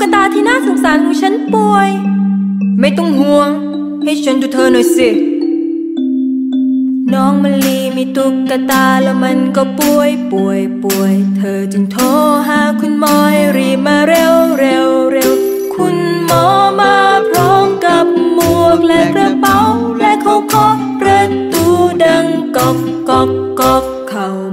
กตาที่น่าสงสารของฉันป่วย ไม่ต้องห่วง ให้ฉันดูเธอหน่อยสิ น้องมะลีมีตุ๊กตาแล้วมันก็ป่วยป่วยป่วย เธอจึงโทรหาคุณหมอให้รีมาเร็วเร็วเร็ว คุณหมอมาพร้อมกับหมวกและกระเป๋าและเขาเคาะประตูดังกอกกอกกอก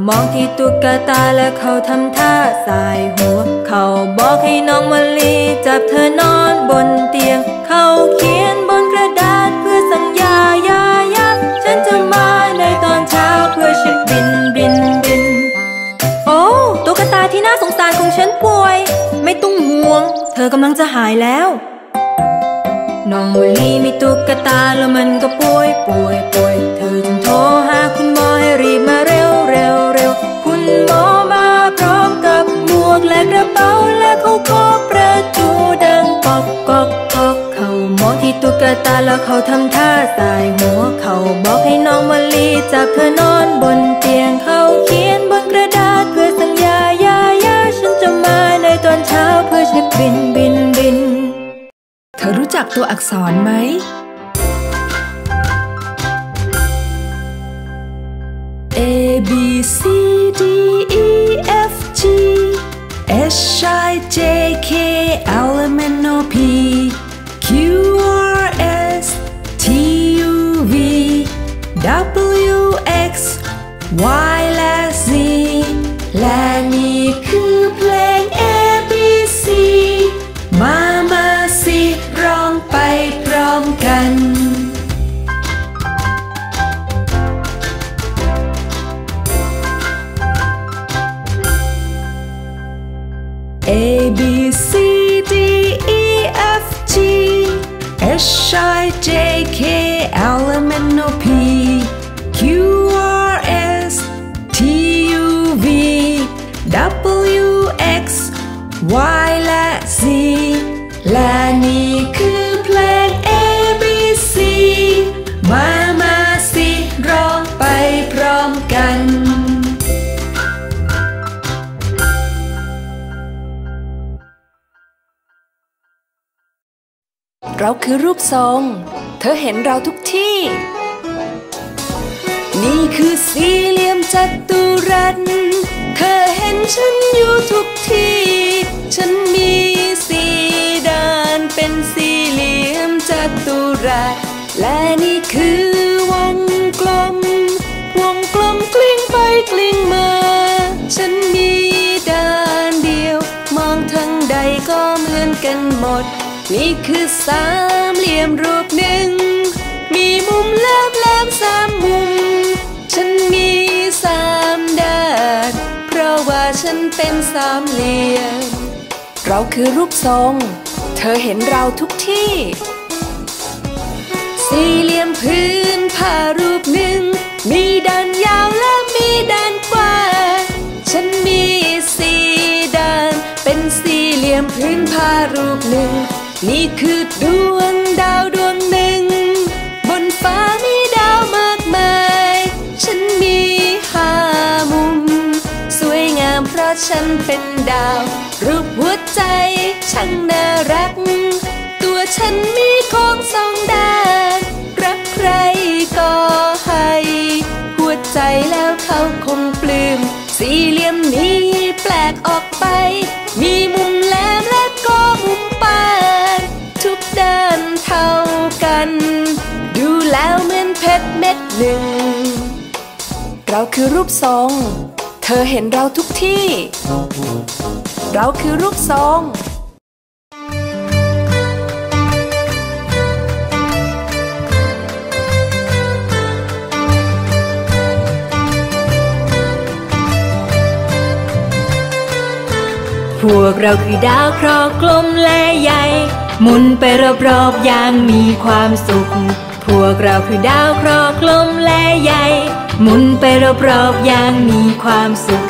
มองที่ตุ๊กตาและเขาทำท่าสายหัว เขาบอกให้น้องมะลีจับเธอนอนบนเตียง เขาเขียนบนกระดาษเพื่อสัญญายายาฉันจะมาในตอนเช้าเพื่อเช็คบินบินบิน โอ้ตุ๊กตาที่น่าสงสารของฉันป่วย ไม่ต้องห่วง เธอกำลังจะหายแล้วน้องมะลีมีตุ๊กตาแล้วมันก็ป่วยป่วยป่วย เธอจึงโทรหาคุณ องที่ตุ๊กตาแล้วเขาทำท่าสายหัวเขาบอกให้น้องมะลีจับเธอนอนบนเตียงเขาเขียนบนกระดาษเพื่อสัญญายายาฉันจะมาในตอนเช้าเพื่อเช็คบินบินบิน เธอรู้จักตัวอักษรไหม A B C D E F G H I J K L M N O P Y และ Z และนี่คือเพลง A B C มามาสิร้องไปพร้อมกัน A B C D E F G H I J K L M N O P Y และ Z และนี่คือเพลง A B C มามาสิร้องไปพร้อมกัน เราคือรูปทรง เธอเห็นเราทุกที่ นี่คือสี่เหลี่ยมจัตุรัส เธอเห็นฉันอยู่ทุกที่ ฉันมีสี่ด้านเป็นสี่เหลี่ยมจัตุรัส และนี่คือวงกลม วงกลมกลิ้งไปกลิ้งมา ฉันมีด้านเดียว มองทางใดก็เหมือนกันหมด นี่คือสามเหลี่ยมรูปหนึ่ง มีมุมแหลมแหลมสามมุม ฉัน เป็นสามเหลี่ยม เราคือรูปทรง เธอเห็นเราทุกที่ สี่เหลี่ยมพื้นผ้ารูปหนึ่ง มีด้านยาวและมีด้านกว้าง ฉันมีสี่ด้าน เป็นสี่เหลี่ยมพื้นผ้ารูปหนึ่ง นี่คือดวงดาวดวงหนึ่ง เป็นดาว รูปหัวใจช่างน่ารัก ตัวฉันมีโค้งสองด้าน รักใครก็ให้ หัวใจแล้วเขาคงปลื้มสี่เหลี่ยมนี้แปลกออกไป มีมุมแหลมและก็มุมปานทุกด้านเท่ากัน ดูแล้วเหมือนเพชรเม็ดหนึ่ง เราคือรูปทรง เธอเห็นเราทุกที่ เราคือรูปทรงพวกเราคือดาวเคราะห์กลมและใหญ่ หมุนไปรอบๆอย่างมีความสุข พวกเราคือดาวเคราะห์กลมและใหญ่ หมุนไปรอบๆอย่างมีความสุข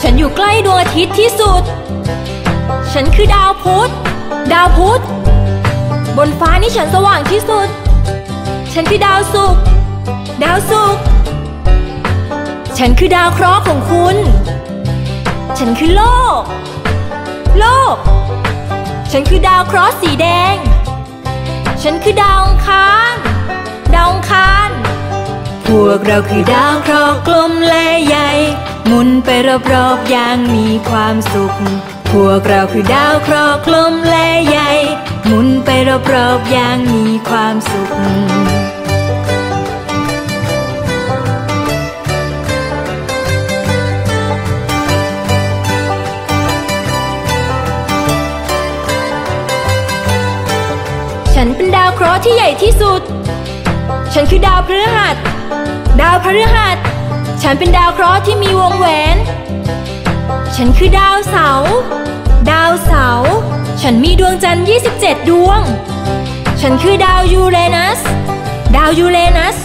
ฉันอยู่ใกล้ดวงอาทิตย์ที่สุด ฉันคือดาวพุธ ดาวพุธ บนฟ้านี่ฉันสว่างที่สุด ฉันคือดาวศุกร์ ดาวศุกร์ ฉันคือดาวเคราะห์ของคุณ ฉันคือโลก โลก ฉันคือดาวเคราะห์สีแดง ฉันคือดาวองคารดาวองคารพวกเราคือดาวเคราะห์กลมและใหญ่ หมุนไปรอบๆอย่างมีความสุข พวกเราคือดาวเคราะห์กลมและใหญ่ หมุนไปรอบๆอย่างมีความสุข นเป็นดาวเคราะห์ที่ใหญ่ที่สุด ฉันคือดาวพฤหัส ดาวพฤหัส ฉันเป็นดาวเคราะห์ที่มีวงแหวน ฉันคือดาวเสา ดาวเสา ฉันมีดวงจันทร์ 27 ดวง ฉันคือดาวยูเรนัส ดาวยูเรนัส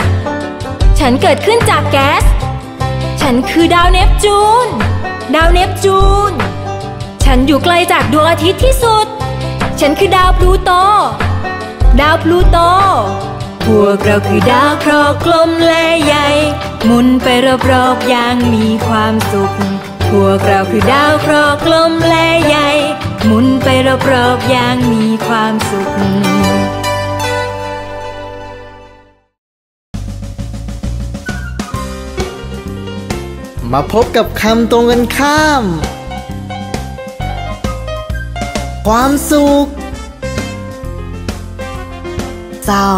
ฉันเกิดขึ้นจากแก๊ส ฉันคือดาวเนปจูน ดาวเนปจูน ฉันอยู่ไกลจากดวงอาทิตย์ที่สุด ฉันคือดาวพลูโต ดาวพลูโต พวกเราคือดาวเคราะห์กลมและใหญ่ หมุนไปรอบๆอย่างมีความสุข พวกเราคือดาวเคราะห์กลมและใหญ่ หมุนไปรอบๆอย่างมีความสุขมาพบกับคำตรงกันข้าม ความสุข เศร้า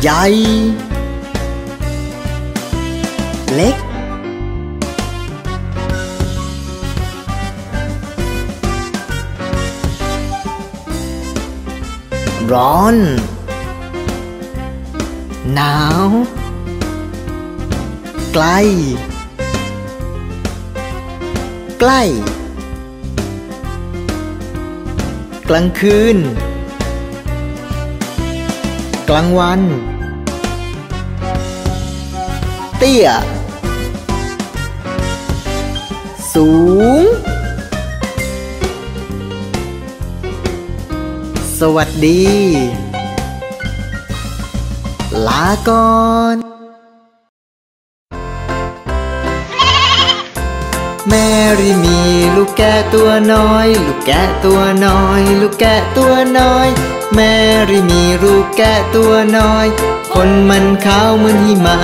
ใหญ่ เล็ก ร้อน หนาว ไกล ใกล้ กลางคืน กลางวัน เตี้ย สูง สวัสดี ลาก่อน แมรี่มีลูกแกะตัวน้อย ลูกแกะตัวน้อย ลูกแกะตัวน้อย แมรี่มีลูกแกะตัวน้อย คนมันขาวเหมือนหิมะ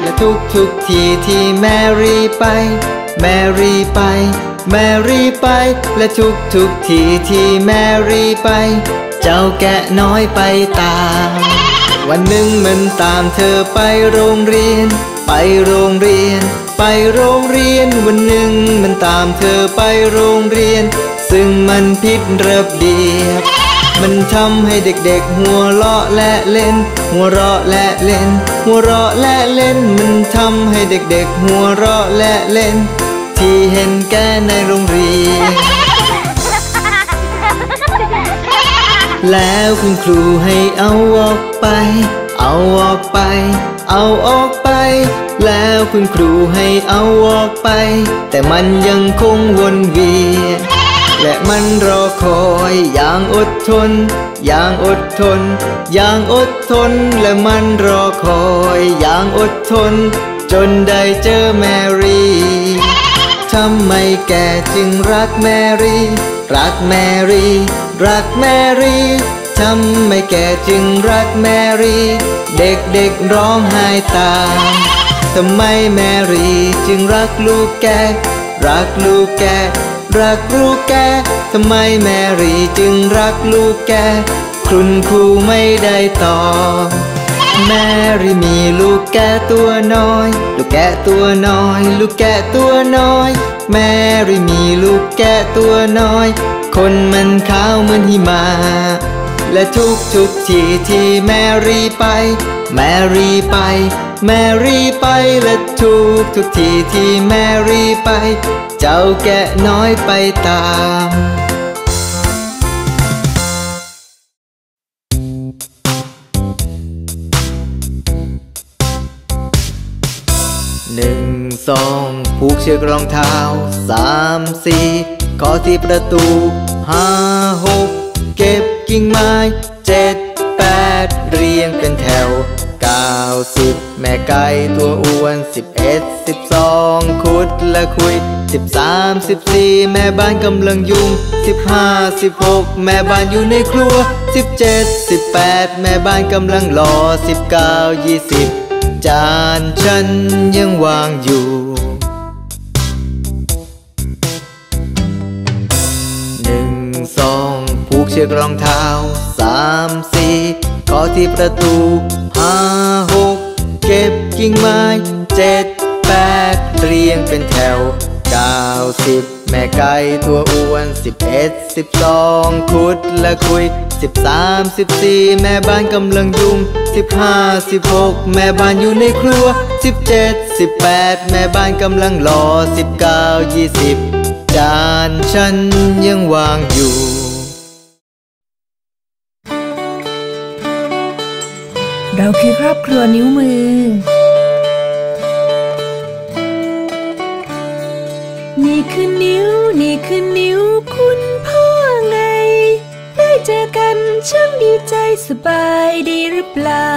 และทุกทุกทีที่แมรี่ไป แมรี่ไป แมรี่ไป และทุกทุกทีที่แมรี่ไป เจ้าแกะน้อยไปตาม วันหนึ่งมันตามเธอไปโรงเรียน ไปโรงเรียน ไปโรงเรียนวันหนึ่งมันตามเธอไปโรงเรียน ซึ่งมันผิดระเบียบ มันทำให้เด็กๆ หัวเราะและเล่น หัวเราะและเล่น หัวเราะและเล่น มันทำให้เด็กๆ หัวเราะและเล่น ที่เห็นแก่ในโรงเรียน แล้วคุณครูให้เอาออกไป เอาออกไป เอาออกไป แล้วคุณครูให้เอาออกไป แต่มันยังคงวนเวียนและมันรอคอยอย่างอดทน อย่างอดทน อย่างอดทน และมันรอคอยอย่างอดทน จนได้เจอแมรี่ทำไมแกะจึงรักแมรี่ รักแมรี่ รักแมรี่ทำไมแกะจึงรักแมรี่ เด็กๆร้องไห้ตาม ทำไมแมรี่จึงรักลูกแกะ รักลูกแกะ รักลูกแกะ ทำไมแมรี่จึงรักลูกแกะ คุณครูไม่ได้ตอบแมรี่มีลูกแกะตัวน้อย ลูกแกะตัวน้อย ลูกแกะตัวน้อย แมรี่มีลูกแกะตัวน้อย ขนมันขาวเหมือนหิมะ และทุกทุกที่ที่แมรี่ไป แมรี่ไป แมรี่ไป และทุกทุกที่ที่แมรี่ไป เจ้าแกะน้อยไปตามหนึ่งสองผูกเชือกรองเท้าสามสี่ขอที่ประตูห้าหกเก็บ กิ่งไม้เจ็ดแปดเรียงเป็นแถวเก้าสิบแม่ไก่ตัวอ้วนสิบเอ็ดสิบสองคุดและคุยสิบสามสิบสี่แม่บ้านกำลังยุ่งสิบห้าสิบหกแม่บ้านอยู่ในครัวสิบเจ็ดสิบแปดแม่บ้านกำลังรอสิบเก้ายี่สิบจานฉันยังวางอยู่หนึ่งสอง เชือกรองเท้าสามสี่กอที่ประตูห้าหกเก็บกิ่งไม้เจ็ดแปดเรียงเป็นแถวเก้าสิบแม่ไก่ตัวอ้วนสิบเอ็ดสิบสองคุดและคุยสิบสามสิบสี่แม่บ้านกำลังยุ่งสิบห้าสิบหกแม่บ้านอยู่ในครัวสิบเจ็ดสิบแปดแม่บ้านกำลังรอสิบเก้ายี่สิบจานฉันยังวางอยู่ เราคือครอบครัวนิ้วมือ นี่คือนิ้ว นี่คือนิ้วคุณพ่อไง ได้เจอกันช่างดีใจสบายดีหรือเปล่า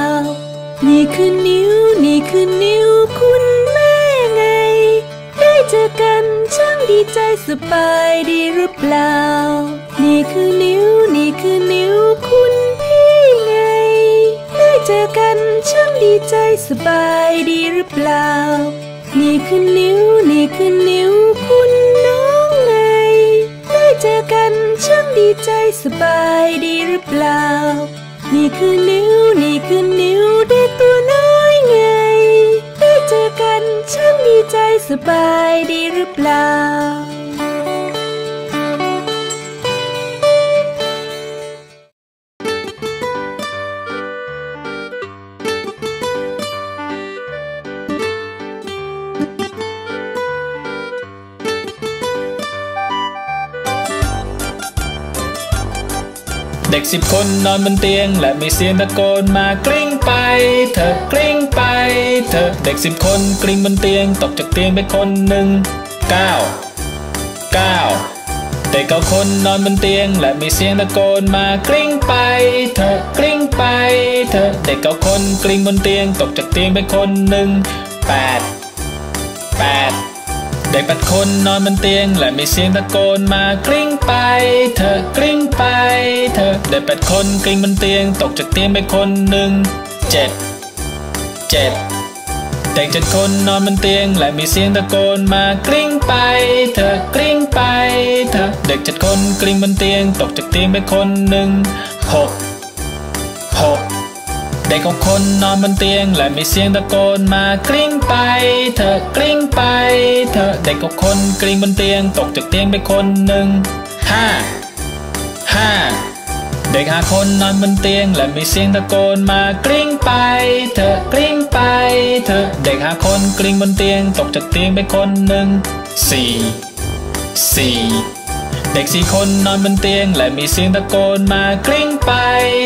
นี่คือนิ้ว นี่คือนิ้วคุณแม่ไง ได้เจอกันช่างดีใจสบายดีหรือเปล่า นี่คือนิ้ว เจอกันช่างดีใจสบายดีหรือเปล่า นี่คือนิ้ว นี่คือนิ้วคุณน้องไงได้เจอกันช่างดีใจสบายดีหรือเปล่า นี่คือนิ้ว นี่คือนิ้วเด็กตัวน้อยไง ได้เจอกันช่างดีใจสบายดีหรือเปล่า กสิบคนนอนบนเตียง และมีเสียงตะโกนมากลิ้งไปเถอะกลิ้งไปเถอะเด็กสิบคนกลิ้งบนเตียง ตกจากเตียงไปคนหนึ่งเก้าเก้าเด็กเก้าคนนอนบนเตียง และมีเสียงตะโกนมากลิ้งไปเถอะกลิ้งไปเถอะเด็กเก้าคนกลิ้งบนเตียง ตกจากเตียงไปคนหนึ่งแปด เด็กแปดคนนอนบนเตียง และมีเสียงตะโกนมากลิ้งไปเถอกลิ้งไปเถอเด็กแปดคนกลิ้งบนเตียง ตกจากเตียงไปคนหนึ่งเจ็ดเจ็ดเด็กเจ็ดคนนอนบนเตียง และมีเสียงตะโกนมากลิ้งไปเถอกลิ้งไปเถอเด็กเจ็ดคนกลิ้งบนเตียง ตกจากเตียงไปคนหนึ่งหกหก ด็กหกคนนอนบนเตียง และมีเสียงตะโกนมากลิ้งไปเถอกลิ้งไปเถอเด็กหกคนกลิ้งบนเตียง ตกจากเตียงไปคนหนึ่งห้าห้าเด็กหาคนนอนบนเตียง และมีเสียงตะโกนมากลิ้งไปเถอกลิ้งไปเถอเด็กหาคนกลิ้งบนเตียง ตกจากเตียงไปคนหนึ่งสี่สี่ เด็กสี่คนนอนบนเตียง และมีเสียงตะโกนมากลิ้งไป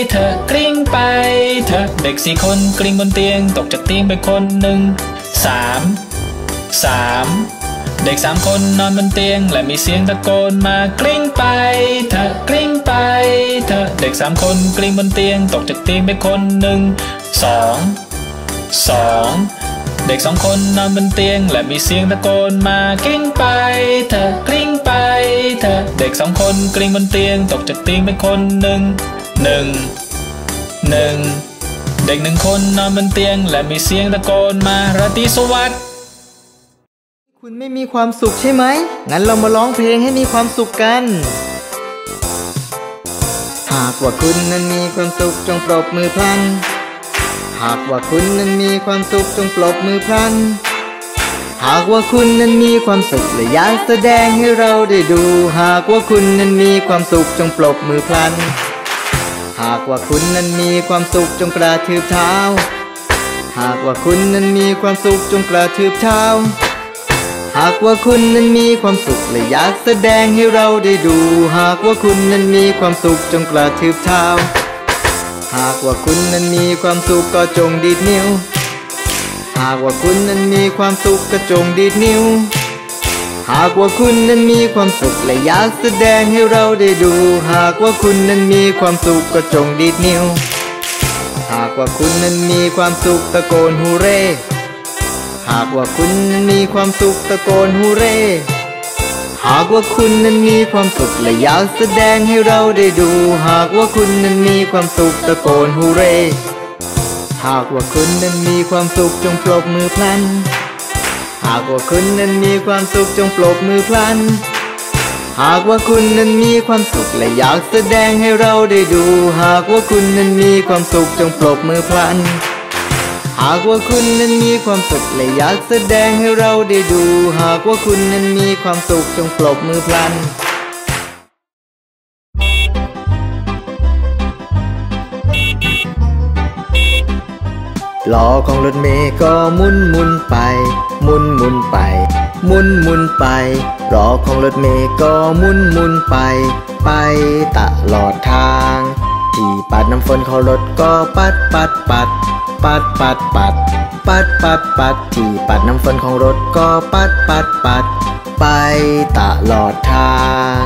เถอกลิ้งไปเถอเด็กสี่คนกลิ้งบนเตียง ตกจากเตียงไปคนหนึ่งสามสามเด็กสามคนนอนบนเตียง และมีเสียงตะโกนมากลิ้งไปเถอกลิ้งไปเถอเด็กสามคนกลิ้งบนเตียง ตกจากเตียงไปคนหนึ่งสองสอง เด็กสองคนนอนบนเตียง และมีเสียงตะโกนมากลิ้งไปเถอะกลิ้งไปเถอะเด็กสองคนกลิ้งบนเตียง ตกจากเตียงไปคนหนึ่งหนึ่งหนึ่งเด็กหนึ่งคนนอนบนเตียง และมีเสียงตะโกนมาราตรีสวัสดิ์คุณไม่มีความสุขใช่ไหม งั้นเรามาร้องเพลงให้มีความสุขกัน หากว่าคุณนั้นมีความสุขจงปรบมือพลัน หากว่าคุณนั้นมีความสุขจงปรบมือพลัน หากว่าคุณนั้นมีความสุขและอยากแสดงให้เราได้ดู หากว่าคุณนั้นมีความสุขจงปรบมือพลัน หากว่าคุณนั้นมีความสุขจงกระทืบเท้า หากว่าคุณนั้นมีความสุขจงกระทืบเท้า หากว่าคุณนั้นมีความสุขและอยากแสดงให้เราได้ดู หากว่าคุณนั้นมีความสุขจงกระทืบเท้า หากว่าคุณนั้นมีความสุขก็จงดีดนิ้ว หากว่าคุณนั้นมีความสุขก็จงดีดนิ้ว หากว่าคุณนั้นมีความสุขและอยากแสดงให้เราได้ดู หากว่าคุณนั้นมีความสุขก็จงดีดนิ้ว หากว่าคุณนั้นมีความสุขตะโกนฮูเร่ หากว่าคุณนั้นมีความสุขตะโกนฮูเร่ หากว่าคุณนั้นมีความสุขและอยากแสดงให้เราได้ดู หากว่าคุณนั้นมีความสุขตะโกนฮูเร่หากว่าคุณนั้นมีความสุขจงปรบมือพลัน หากว่าคุณนั้นมีความสุขจงปรบมือพลัน หากว่าคุณนั้นมีความสุขและอยากแสดงให้เราได้ดู หากว่าคุณนั้นมีความสุขจงปรบมือพลัน หากว่าคุณนั้นมีความสุขและอยากแสดงให้เราได้ดู หากว่าคุณนั้นมีความสุขจงปรบมือพลันล้อของรถเมย์ก็หมุนหมุนไปหมุนหมุนไปหมุนหมุนไปล้อของรถเมย์ก็หมุนหมุนไป ไปตลอดทาง ที่ปัดน้ำฝนของรถก็ปัดปัดปัดปัด ปัดปัดปัด ปัดปัดปัดที่ปัดน้ำฝนของรถก็ปัดปัดปัด ไปตลอดทาง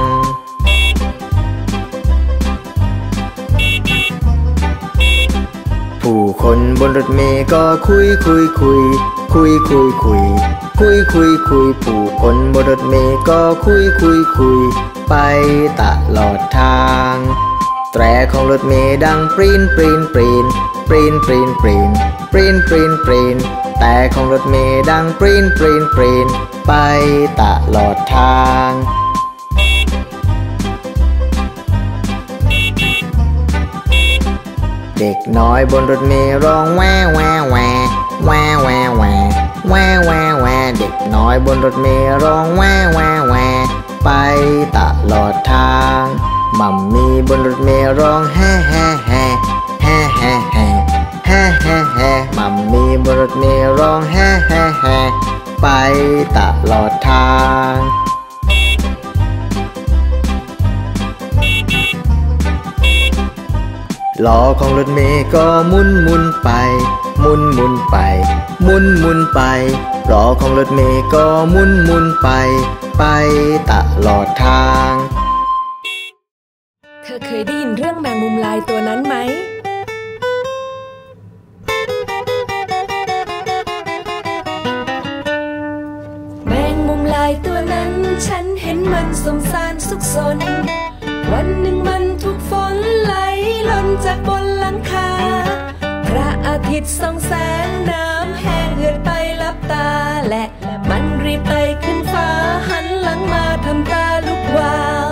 ผู้คนบนรถเมล์ก็คุยคุยคุย คุยคุยคุย คุยคุยคุย ผู้คนบนรถเมล์ก็คุยคุยคุย ไปตลอดทาง แตรของรถเมล์ดังปรีนปรีนปรีน ปรีนปรีนปรีนปรีนปรีนปรีนแตรของรถเมล์ดังปรีนปรีนปรีนไปตลอดทางเด็กน้อยบนรถเมล์ร้องแวแวแวแวแวแวแวแวแวเด็กน้อยบนรถเมล์ร้องแวแวแวไปตลอดทางมัมมี่บนรถเมล์ร้องแฮ่แฮ่แฮ่ แฮ่แฮ่มัมมี่บนรถเมล์ร้องแฮ่แฮ่แฮ่ไปตลอดทางล้อของรถเมย์ก็มุนมุนไป มุนมุนไป มุนมุนไปล้อของรถเมย์ก็มุนมุนไป ไปตลอดทาง เธอเคยได้ยินเรื่องแมงมุมลายตัวนั้นไหม มันสมสารสุขสน วันหนึ่งมันถูกฝนไหลหล่นจากบนหลังคา พระอาทิตย์ส่องแสงน้ำแห้งเหือดไปลับตาและมันรีบไต่ขึ้นฟ้าหันหลังมาทำตาลุกวาว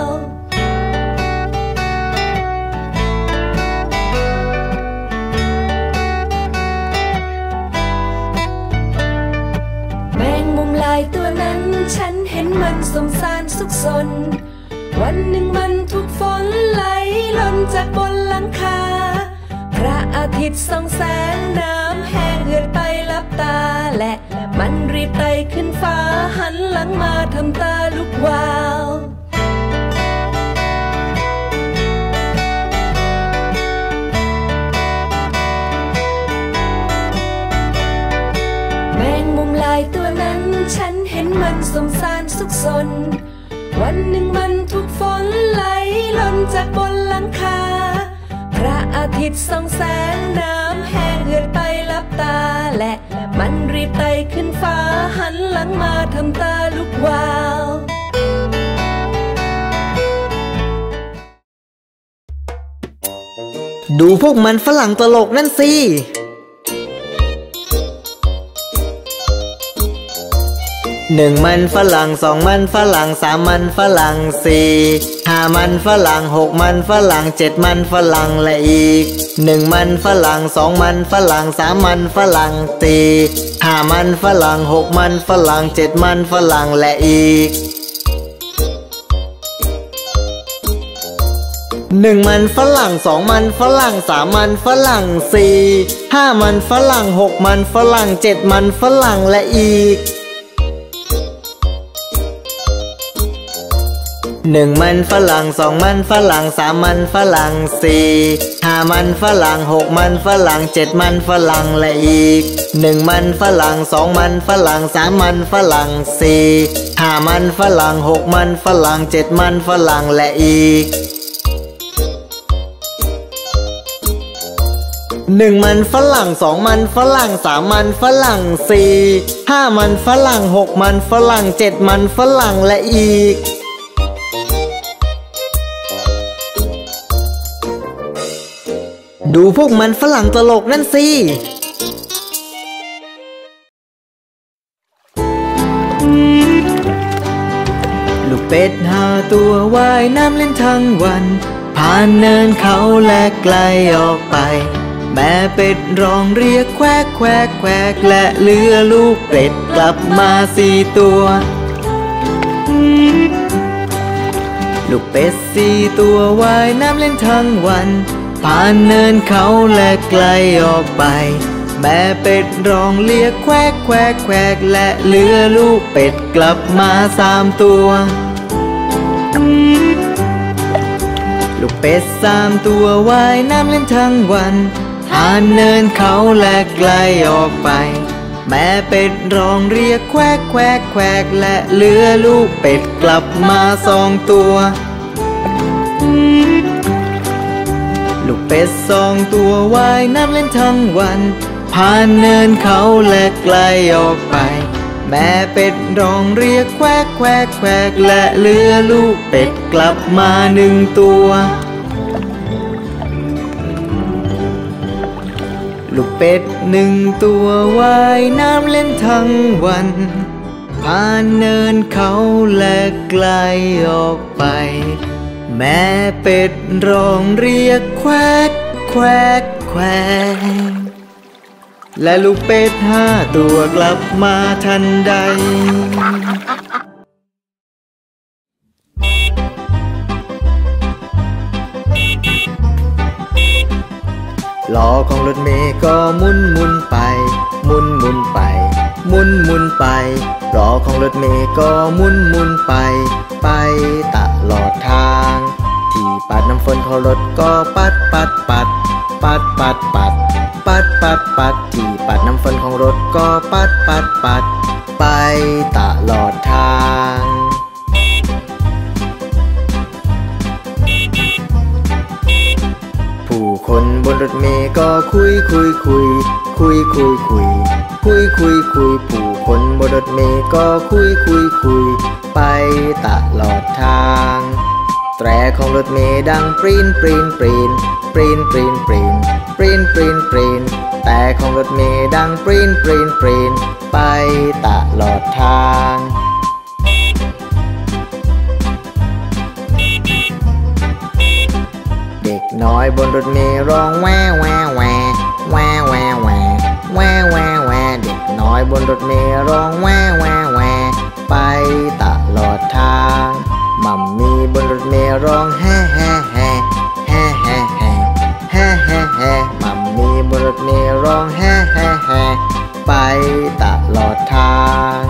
แมงมุมลายตัวนั้นฉันเห็นมันสมสาร สน วันหนึ่งมันถูกฝนไหลหล่นจากบนหลังคา พระอาทิตย์ส่องแสงน้ำแห้งเหือดไปลับตาและมันรีบไต่ขึ้นฟ้าหันหลังมาทำตาลุกวาวแมงมุมลายตัวนั้นฉันเห็นมันสมสารสุขสน วันหนึ่งมันถูกฝนไหลหล่นจากบนหลังคา พระอาทิตย์ส่องแสงน้ำแห้งเหือดไปลับตาและมันรีบไต่ขึ้นฟ้าหันหลังมาทำตาลุกวาวดูพวกมันฝรั่งตลกนั่นสิ หนึ่งมันฝรั่งสองมันฝรั่งสามมันฝรั่งสี่ห้ามันฝรั่งหกมันฝรั่งเจ็ดมันฝรั่งและอีกหนึ่งมันฝรั่งสองมันฝรั่งสามมันฝรั่งตีห้ามันฝรั่งหกมันฝรั่งเจ็ดมันฝรั่งและอีกหนึ่งมันฝรั่งสองมันฝรั่งสามมันฝรั่งสี่ห้ามันฝรั่งหกมันฝรั่งเจ็ดมันฝรั่งและอีก หนึ่งมันฝรั่งสองมันฝรั่งสามมันฝรั่งสี่ห้ามันฝรั่งหกมันฝรั่งเจ็ดมันฝรั่งและอีกหนึ่งมันฝรั่งสองมันฝรั่งสามมันฝรั่งสี่ห้ามันฝรั่งหกมันฝรั่งเจ็ดมันฝรั่งและอีกหนึ่งมันฝรั่งสองมันฝรั่งสามมันฝรั่งสี่ห้ามันฝรั่งหกมันฝรั่งเจ็ดมันฝรั่งและอีก ดูพวกมันฝรั่งตลกนั่นสิ ลูกเป็ดหาตัวว่ายน้ำเล่นทั้งวัน ผ่านเนินเขาและไกลออกไป แม่เป็ดร้องเรียกแควกแควกแควกและเลือลูกเป็ดกลับมาสี่ตัวลูกเป็ดสี่ตัวว่ายน้ำเล่นทั้งวัน ผ่านเนินเขาและไกลออกไป แม่เป็ดร้องเรียกแควกแควกแควกและเลือลูกเป็ดกลับมาสามตัว ลูกเป็ดสามตัวว่ายน้ำเล่นทั้งวันผ่านเนินเขาและไกลออกไป แม่เป็ดร้องเรียกแควกแควกแควกและเลือลูกเป็ดกลับมาสองตัว ลูกเป็ดสองตัวว่ายน้ำเล่นทั้งวัน ผ่านเนินเขาและไกลออกไป แม่เป็ดร้องเรียกแควกแควกแควกและเหลือลูกเป็ดกลับมาหนึ่งตัวลูกเป็ดหนึ่งตัวว่ายน้ำเล่นทั้งวัน ผ่านเนินเขาและไกลออกไป แม่เป็ดร้องเรียกแควกแควกแควกและลูกเป็ดห้าตัวกลับมาทันใด ล้อของรถเมย์ก็มุนมุนไป มุนมุนไป มุนมุนไป ล้อของรถเมย์ก็มุนมุนไป ไปตลอดทาง ที่ปัดน้ำฝนของรถก็ปัดปัดปัด ปัดปัดปัด ปัดปัดปัด ที่ปัดน้ำฝนของรถก็ปัดปัดปัด ไปตลอดทางผู้คนบนรถเมย์ก็คุยคุยคุย คุยคุยคุย คุยคุยคุยผู้คนบนรถเมย์ก็คุยคุยคุย ไปตลอดทาง แตรของรถเมล์ดังปรีนปรีนปรีนปรีนปรีนปรีนปรีนปรีนปรีนแตรของรถเมล์ดังปรีนปรีนปรีนไปตลอดทางเด็กน้อยบนรถเมล์ร้องแวแวแวแวแวแวแวแวแวเด็กน้ อยบนรถเมล์ร้องแวแวแวไปตลอดทางมัมมี่บนรถเมล์ร้องแฮ่แฮ่แฮ่แฮ่แฮ่แฮ่แฮ่แฮ่แฮ่มัมมี่บนรถเมล์ร้องแฮ่แฮ่แฮ่ไปตลอดทาง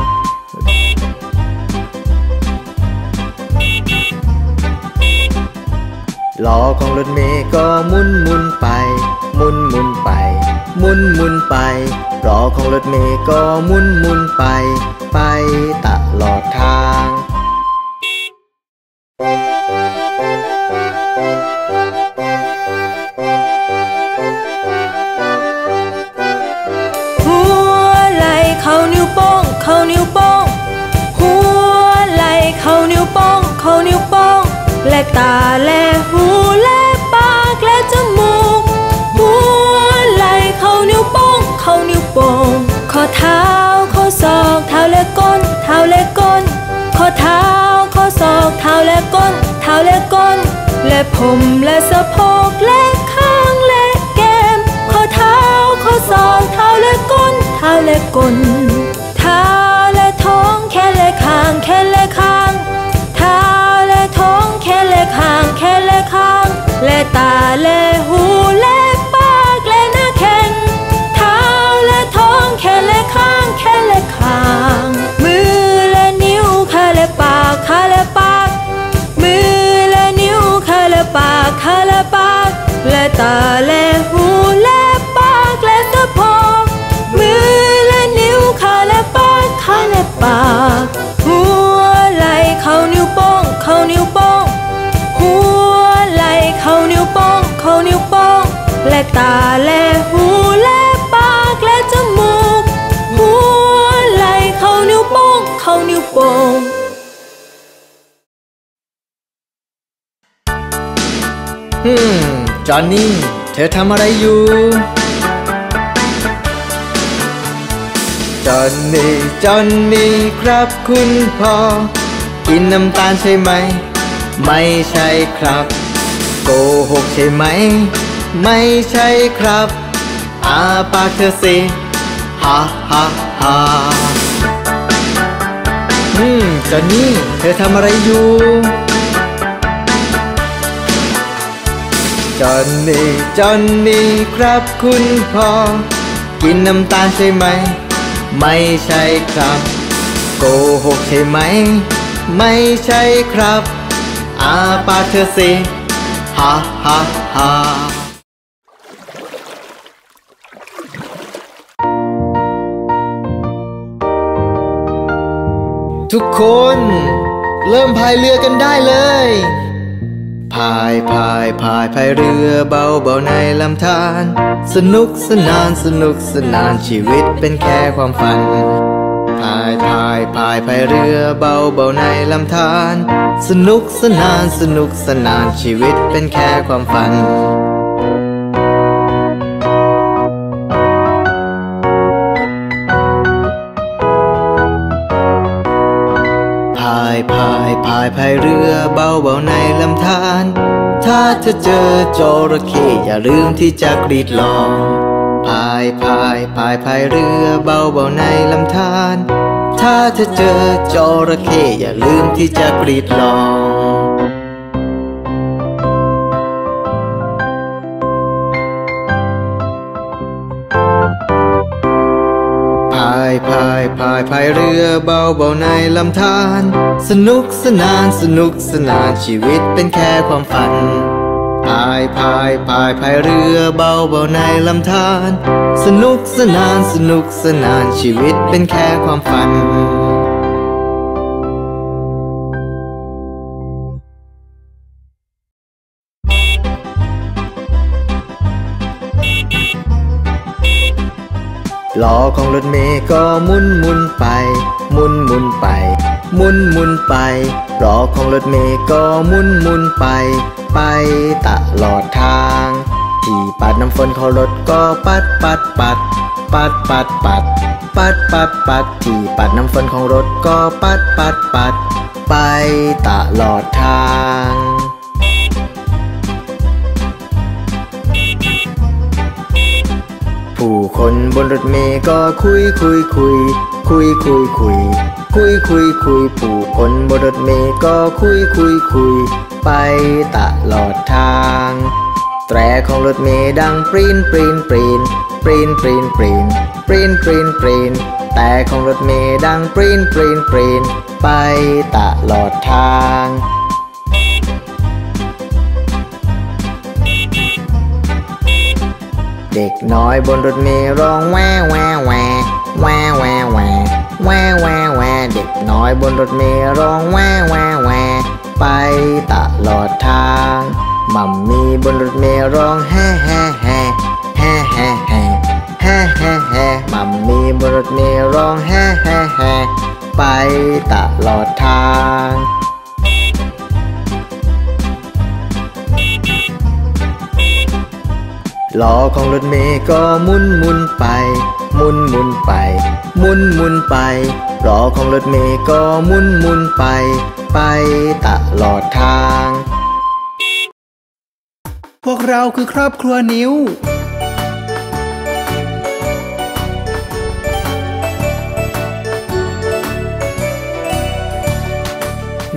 ล้อของรถเมล์ก็หมุนหมุนไป มุนมุนไป มุนมุนไป รอของรถเมย์ก็มุนมุนไป ไปตลอดทาง และผมและสะโพกและข้างและแก้มข้อเท้าข้อศอกเท้าและก้นเท้าและก้นเท้าและท้องแขนและข้างแขนและข้างเท้าและท้องแขนและข้างแขนและข้างและตาและหูและ จอนนี่ เธอทำอะไรอยู่ จอนนี่ จอนนี่ครับคุณพ่อ กินน้ำตาลใช่ไหม ไม่ใช่ครับ โกหกใช่ไหม ไม่ใช่ครับ อาปากเธอสิฮ่าฮ่าฮ่าอืม จอนนี่ เธอทำอะไรอยู่ จอนนี่จอนนี่ครับคุณพ่อ กินน้ำตาลใช่ไหม ไม่ใช่ครับ โกหกใช่ไหม ไม่ใช่ครับ อาปาเธอสิฮ่าฮ่าฮ่าทุกคน เริ่มพายเรือกันได้เลยายพายพายพายเรือเบาเบาในลำธารสนุกสนานสนุกสนานชีวิตเป็นแค่ความฝันพายพายพายพายเรือเบาเบาในลำธารสนุกสนานสนุกสนานชีวิตเป็นแค่ความฝันายพายพายพายเรือเบาเบาในลำธารถ้าเธอเจอจระเข้อย่าลืมที่จะกรีดร้องพายพายพายพายเรือเบาเบาในลำธารถ้าเธอเจอจระเข้อย่าลืมที่จะกรีดร้องายพายพายเรือเบาเบาในลำธารสนุกสนานสนุกสนานชีวิตเป็นแค่ความฝันพายพายพายพายเรือเบาเบาในลำธารสนุกสนานสนุกสนานชีวิตเป็นแค่ความฝัน ล้อของรถเมย์ก็มุนมุนไป มุนมุนไป มุนมุนไปล้อของรถเมย์ก็มุนมุนไป ไปตลอดทาง ที่ปัดน้ำฝนของรถก็ปัดปัดปัด ปัดปัดปัด ปัดปัดปัดที่ปัดน้ำฝนของรถก็ปัดปัดปัด ไปตลอดทาง คนบนรถเมล์ก็คุยคุยคุย คุยคุยคุย คุยคุยคุย ผู้คนบนรถเมล์ก็คุยคุยคุย ไปตลอดทาง แตรของรถเมล์ดังปรีนปรีนปรีนปรีนปรีนปรีนปรีนปรีนปรีนแตรของรถเมล์ดังปรีนปรีนปรีนไปตลอดทาง เด็กน้อยบนรถเมล์ร้องแวแวแวแวแวแวแวแวแวเด็กน้อยบนรถเมล์ร้องแวแวแวไปตลอดทางมัมมี่บนรถเมล์ร้องแฮ่แฮ่แฮ่แฮ่แฮ่แฮ่แฮ่แฮ่แฮ่มัมมี่บนรถเมล์ร้องแฮ่แฮ่แฮ่ไปตลอดทาง ล้อของรถเมย์ก็มุนมุนไป มุนมุนไป มุนมุนไปล้อของรถเมย์ก็มุนมุนไป ไปตลอดทาง พวกเราคือครอบครัวนิ้ว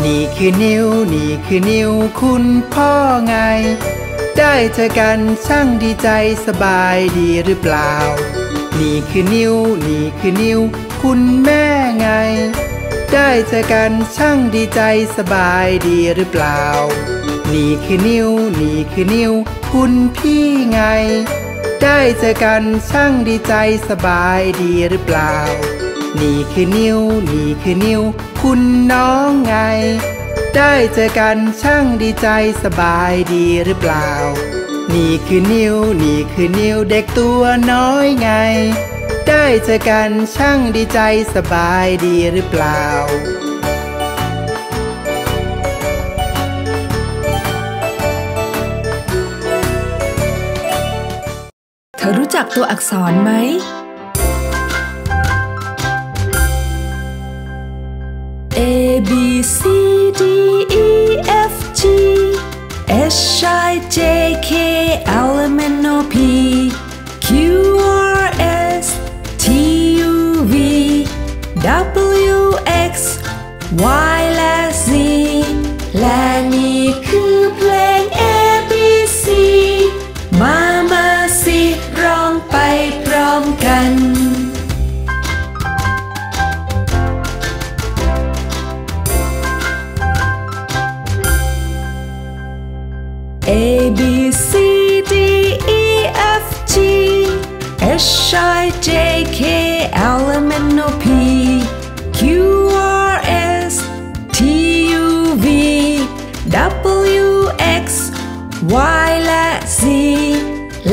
นี่คือนิ้ว นี่คือนิ้ว คุณพ่อไง ได้เจอกันช่างดีใจสบายดีหรือเปล่า นี่คือนิ้ว นี่คือนิ้ว คุณแม่ไง ได้เจอกันช่างดีใจสบายดีหรือเปล่า นี่คือนิ้ว นี่คือนิ้ว คุณพี่ไง ได้เจอกันช่างดีใจสบายดีหรือเปล่า นี่คือนิ้ว นี่คือนิ้ว คุณน้องไง ได้เจอกันช่างดีใจสบายดีหรือเปล่า นี่คือนิวนี่คือนิวเด็กตัวน้อยไง ได้เจอกันช่างดีใจสบายดีหรือเปล่าเธอรู้จักตัวอักษรไหม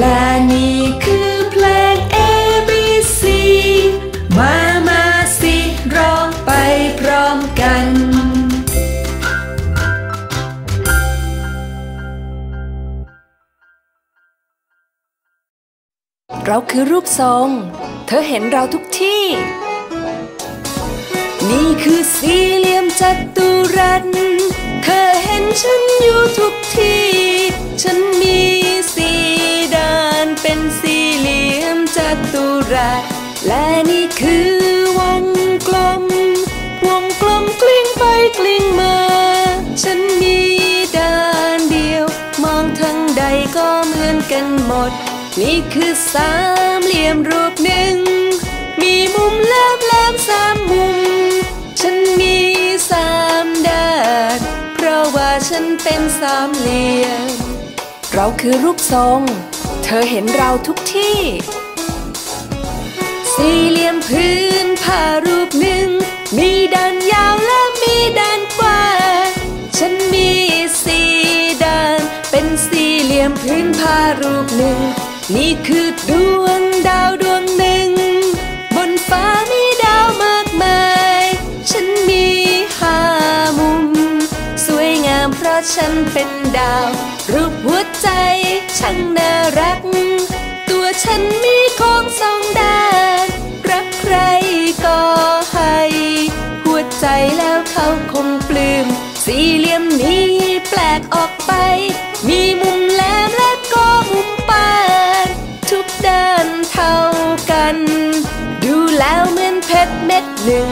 และนี่คือเพลง A B C มามาสิร้องไปพร้อมกัน เราคือรูปทรง เธอเห็นเราทุกที่ นี่คือสี่เหลี่ยมจัตุรัส เธอเห็นฉันอยู่ทุกที่ ฉันมีสี่ด้านเป็นสี่เหลี่ยมจัตุรัส และนี่คือวงกลม วงกลมกลิ้งไปกลิ้งมา ฉันมีด้านเดียว มองทางใดก็เหมือนกันหมด นี่คือสามเหลี่ยมรูปหนึ่ง มีมุมแหลมแหลมสามมุม ฉัน เป็นสามเหลี่ยม เราคือรูปทรง เธอเห็นเราทุกที่ สี่เหลี่ยมพื้นผ้ารูปหนึ่ง มีด้านยาวและมีด้านกว้างฉันมีสี่ด้าน เป็นสี่เหลี่ยมพื้นผ้ารูปหนึ่ง นี่คือดวงด ดาว รูปหัวใจช่างน่ารัก ตัวฉันมีโค้งสองด้าน รักใครก็ให้ หัวใจแล้วเขาคงปลื้มสี่เหลี่ยมนี้แปลกออกไป มีมุมแหลมและก็มุมปานทุกด้านเท่ากัน ดูแล้วเหมือนเพชรเม็ดหนึ่ง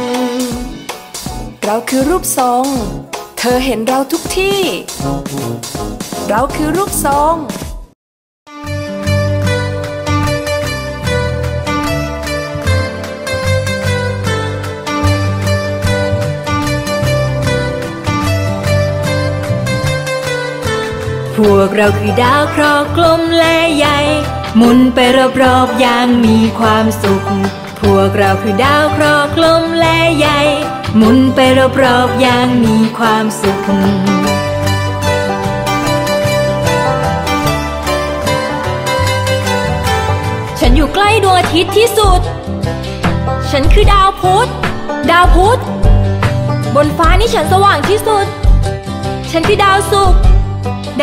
เราคือรูปทรง เธอเห็นเราทุกที่ เราคือรูปทรงพวกเราคือดาวเคราะห์กลมและใหญ่ หมุนไปรอบๆอย่างมีความสุข พวกเราคือดาวเคราะห์กลมและใหญ่ หมุนไปรอบๆอย่างมีความสุขฉันอยู่ใกล้ดวงอาทิตย์ที่สุด ฉันคือดาวพุธ ดาวพุธ บนฟ้านี่ฉันสว่างที่สุด ฉันคือดาวศุกร์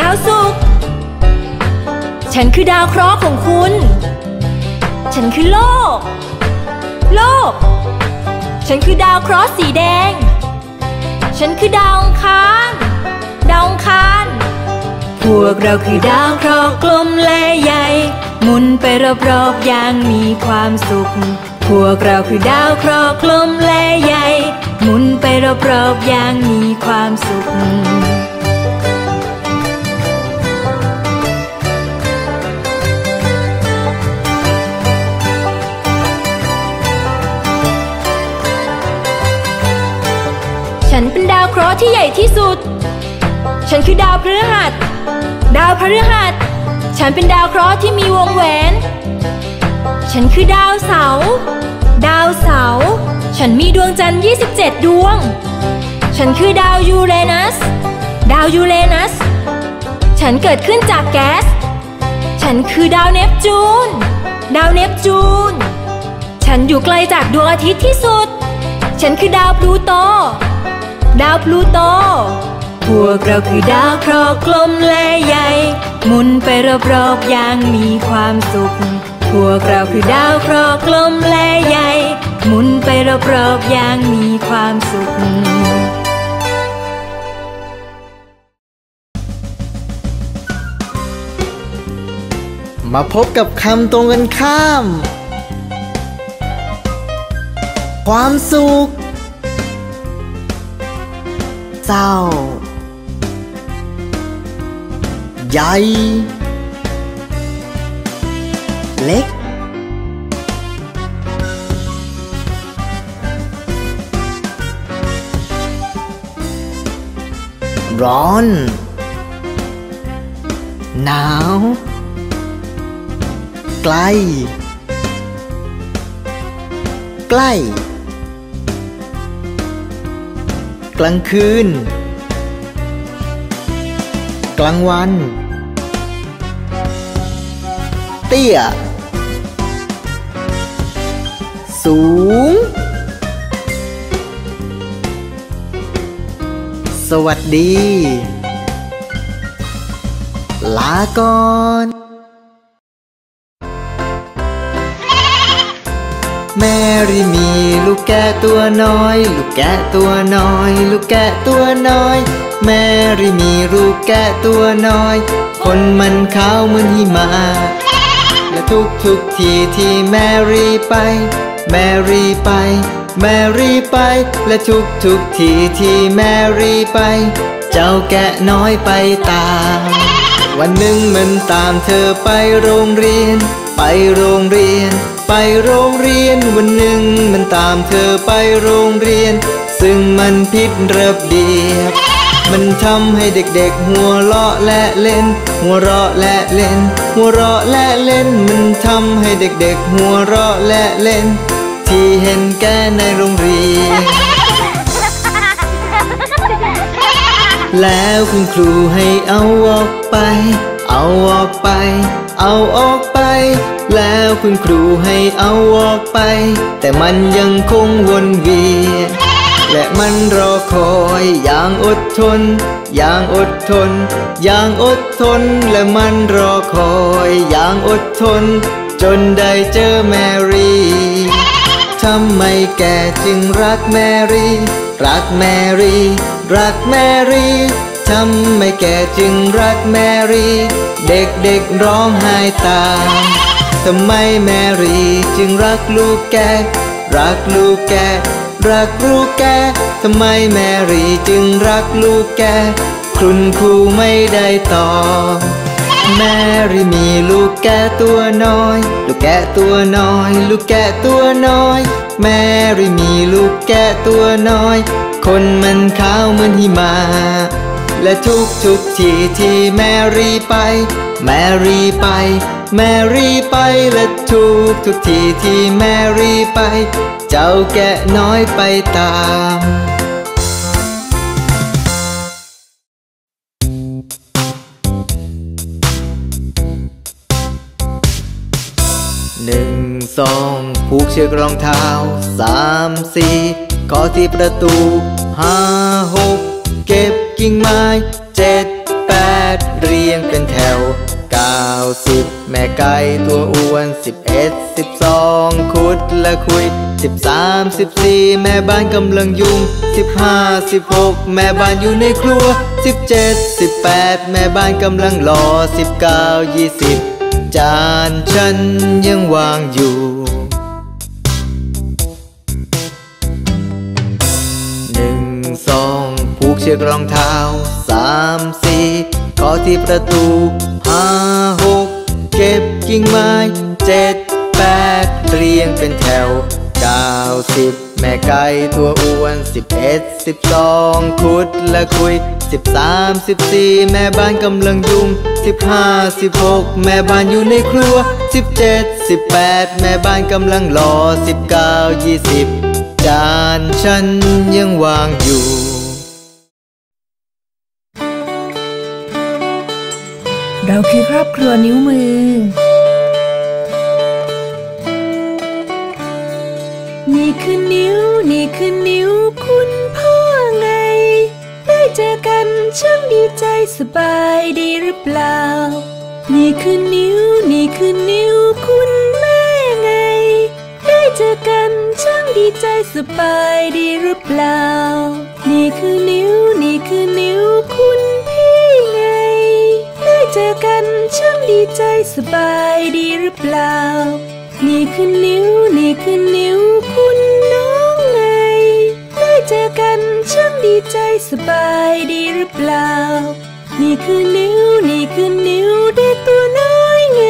ดาวศุกร์ ฉันคือดาวเคราะห์ของคุณ ฉันคือโลก โลก ฉันคือดาวเคราะห์สีแดง ฉันคือดาวองคารดาวองคารพวกเราคือดาวเคราะห์กลมและใหญ่ หมุนไปรอบๆอย่างมีความสุข พวกเราคือดาวเคราะห์กลมและใหญ่ หมุนไปรอบๆอย่างมีความสุข ฉันเป็นดาวเคราะห์ที่ใหญ่ที่สุด ฉันคือดาวพฤหัส ดาวพฤหัส ฉันเป็นดาวเคราะห์ที่มีวงแหวน ฉันคือดาวเสา ดาวเสา ฉันมีดวงจันทร์ 27 ดวง ฉันคือดาวยูเรนัส ดาวยูเรนัส ฉันเกิดขึ้นจากแก๊ส ฉันคือดาวเนปจูน ดาวเนปจูน ฉันอยู่ไกลจากดวงอาทิตย์ที่สุด ฉันคือดาวพลูโต ดาวพลูโต พวกเราคือดาวเคราะห์กลมและใหญ่ หมุนไปรอบๆอย่างมีความสุข พวกเราคือดาวเคราะห์กลมและใหญ่ หมุนไปรอบๆอย่างมีความสุขมาพบกับคำตรงกันข้าม ความสุข เศร้าใหญ่ กลใกล้กลางคืน กลางวัน เตี้ย สูง สวัสดี ลาก่อน แมรี่มีลูกแกะตัวน้อย ลูกแกะตัวน้อย ลูกแกะตัวน้อย แมรี่มีลูกแกะตัวน้อย ขนมันขาวเหมือนหิมะและทุกทุกทีที่แมรี่ไป แมรี่ไป แมรี่ไป และทุกทุกทีที่แมรี่ไป เจ้าแกะน้อยไปตาม วันหนึ่งมันตามเธอไปโรงเรียน ไปโรงเรียน ไปโรงเรียนวันหนึ่งมันตามเธอไปโรงเรียน ซึ่งมันผิดระเบียบ มันทำให้เด็กๆ หัวเราะและเล่น หัวเราะและเล่น หัวเราะและเล่น มันทำให้เด็กๆ หัวเราะและเล่น ที่เห็นแก่ในโรงเรียน แล้วคุณครูให้เอาออกไป เอาออกไป เอาออกไป แล้วคุณครูให้เอาออกไป แต่มันยังคงวนเวียนและมันรอคอยอย่างอดทน อย่างอดทน อย่างอดทน และมันรอคอยอย่างอดทน จนได้เจอแมรี่ทำไมแกจึงรักแมรี่ รักแมรี่ รักแมรี่ทำไมแกจึงรักแมรี่ เด็กๆร้องไห้ตาม ทำไมแมรี่จึงรักลูกแก รักลูกแก รักลูกแก ทำไมแมรี่จึงรักลูกแก คุณครูไม่ได้ตอบแมรี่มีลูกแกตัวน้อย ลูกแกตัวน้อย ลูกแกตัวน้อย แมรี่มีลูกแกตัวน้อย คนมันขาวเหมือนหิมะและทุกทุกทีที่แมรี่ไป แมรี่ไป แมรี่ไปและทุกทุกทีที่แมรี่ไป เจ้าแกะน้อยไปตามหนึ่งสองผูกเชือกรองเท้าสามสี่ขอที่ประตูห้าหกเก็บกิ่งไม้เจ็ดแปดเรียงเป็นแถว เก้าสิบแม่ไก่ตัวอ้วนสิบเอ็ดสิบสองคุดและคุยสิบสามสิบสี่แม่บ้านกำลังยุ่งสิบห้าสิบหกแม่บ้านอยู่ในครัวสิบเจ็ดสิบแปดแม่บ้านกำลังรอสิบเก้ายี่สิบจานฉันยังวางอยู่หนึ่งสองผูกเชือกรองเท้าสามสี่ อที่ประตูห้าหกเก็บกิ่งไม้เจ็ดแปดเรียงเป็นแถวเก้าสิบแม่ไก่ตัวอ้วนสิบเอ็ดสิบสองคุดและคุยสิบสามสิบสี่แม่บ้านกำลังยุ่งสิบห้าสิบหกแม่บ้านอยู่ในครัวสิบเจ็ดสิบแปดแม่บ้านกำลังรอสิบเก้ายี่สิบจานฉันยังวางอยู่ เราคือครอบครัวนิ้วมือ นี่คือนิ้ว นี่คือนิ้วคุณพ่อไง ได้เจอกันช่างดีใจสบายดีหรือเปล่า นี่คือนิ้ว นี่คือนิ้วคุณแม่ไง ได้เจอกันช่างดีใจสบายดีหรือเปล่า นี่คือนิ้ว เจอกันช่างดีใจสบายดีหรือเปล่า นี่คือนิ้ว นี่คือนิ้วคุณน้องไง ได้เจอกันช่างดีใจสบายดีหรือเปล่า นี่คือนิ้ว นี่คือนิ้วเด็กตัวน้อยไง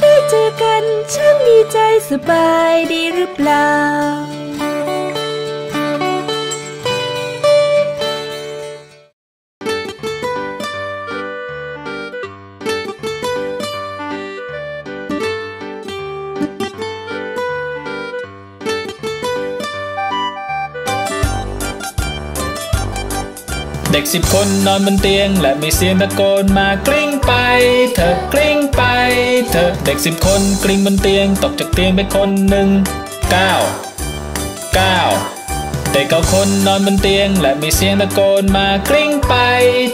ได้เจอกันช่างดีใจสบายดีหรือเปล่า ด็กสิบคนนอนบนเตียง และมีเสียงตะโกนมากลิ้งไปเถอกลิ้งไปเถอเด็กสิบคนกลิ้งบนเตียง ตกจากเตียงไปคนหนึ่งเก้าเก้าเด็กเก้าคนนอนบนเตียง และมีเสียงตะโกนมากลิ้งไป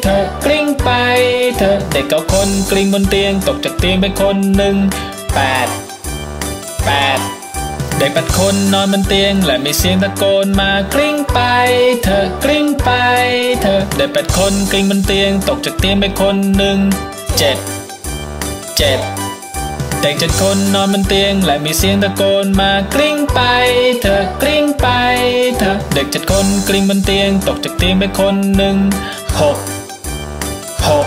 เถอกลิ้งไปเถอเด็กเก้าคนกลิ้งบนเตียง ตกจากเตียงไปคนหนึ่งแปด เด็กแปดคนนอนบนเตียง และมีเสียงตะโกนมากลิ้งไปเถอกลิ้งไปเถอเด็กแปดคนกลิ้งบนเตียง ตกจากเตียงไปคนหนึ่งเจ็ดเจ็ดเด็กเจ็ดคนนอนบนเตียง และมีเสียงตะโกนมากลิ้งไปเถอกลิ้งไปเถอเด็กเจ็ดคนกลิ้งบนเตียง ตกจากเตียงไปคนหนึ่งหกหก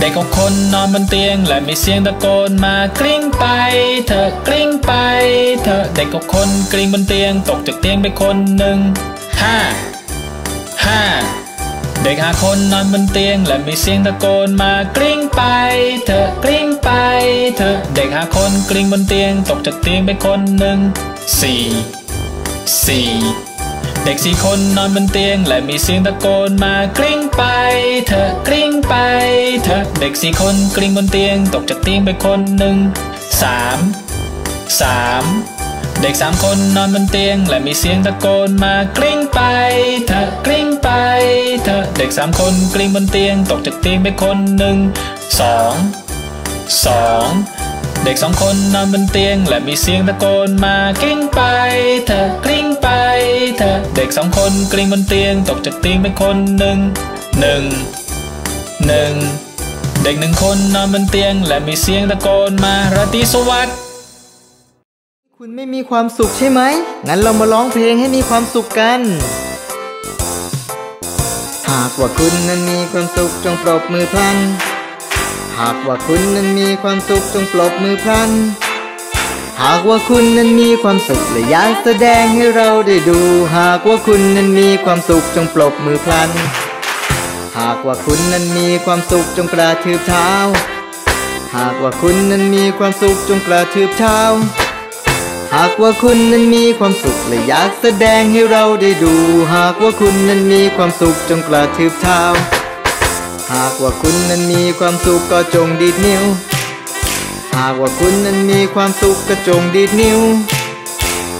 เด็กหกคนนอนบนเตียงและมีเสียงตะโกนมากลิ้งไปเถอกลิ้งไปเถอเด็กหกคนกลิ้งบนเตียงตกจากเตียงไปคนหนึ่งห้าห้าเด็กหาคนนอนบนเตียงและมีเสียงตะโกนมากลิ้งไปเถอกลิ้งไปเถอเด็กหาคนกลิ้งบนเตียงตกจากเตียงไปคนหนึ่งสี่สี่ เด็กสี่คนนอนบนเตียง และมีเสียงตะโกนมากลิ้งไปเถอกลิ้งไปเถอเด็กสี่คนกลิ้งบนเตียง ตกจากเตียงไปคนหนึ่งสามสามเด็กสามคนนอนบนเตียง และมีเสียงตะโกนมากลิ้งไปเถอกลิ้งไปเถอเด็กสามคนกลิ้งบนเตียง ตกจากเตียงไปคนหนึ่งสองสอง เด็กสองคนนอนบนเตียง และมีเสียงตะโกนมากลิ้งไปเถอะกลิ้งไปเถอะเด็กสองคนกลิ้งบนเตียง ตกจากเตียงไปคนหนึ่งหนึ่งหนึ่งเด็กหนึ่งคนนอนบนเตียง และมีเสียงตะโกนมาราตรีสวัสดิ์คุณไม่มีความสุขใช่ไหม งั้นเรามาร้องเพลงให้มีความสุขกัน หากว่าคุณนั้นมีความสุขจงปรบมือพลัน หากว่าคุณนั้นมีความสุขจงปรบมือพลัน หากว่าคุณนั้นมีความสุขและอยากแสดงให้เราได้ดู หากว่าคุณนั้นมีความสุขจงปรบมือพลัน หากว่าคุณนั้นมีความสุขจงกระทืบเท้า หากว่าคุณนั้นมีความสุขจงกระทืบเท้า หากว่าคุณนั้นมีความสุขและอยากแสดงให้เราได้ดู หากว่าคุณนั้นมีความสุขจงกระทืบเท้า หากว่าคุณนั้นมีความสุขก็จงดีดนิ้ว หากว่าคุณนั้นมีความสุขก็จงดีดนิ้ว